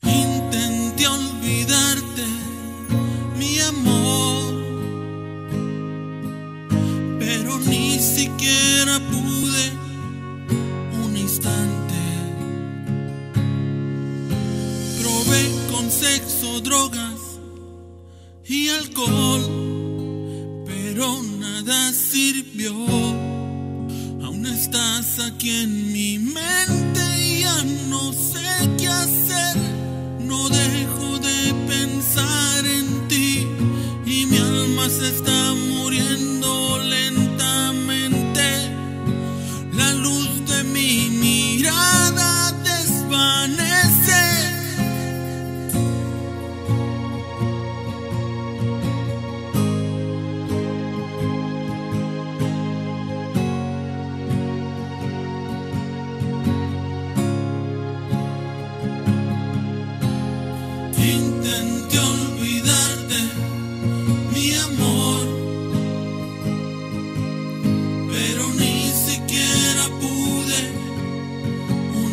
Intenté olvidarte, mi amor, pero ni siquiera pude un instante. Probé con sexo, drogas y alcohol, pero nada sirvió. Aún estás aquí en mi mente y ya no sé.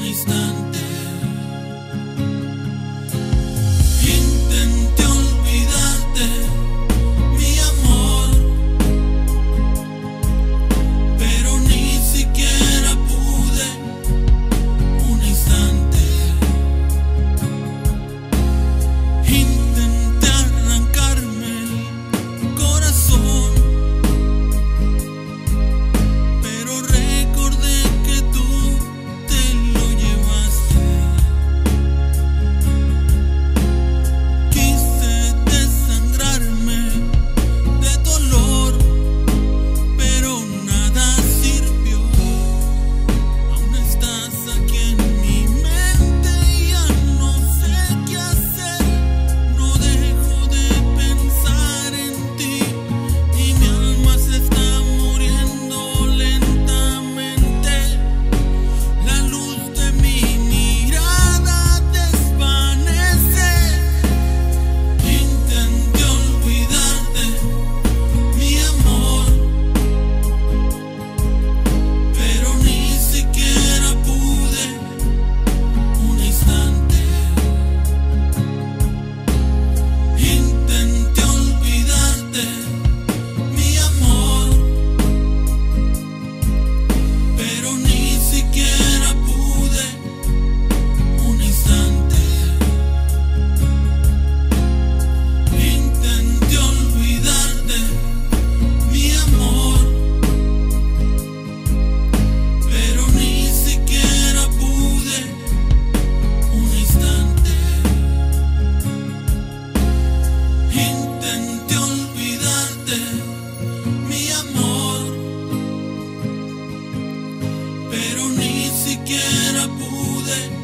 instante. mañana pude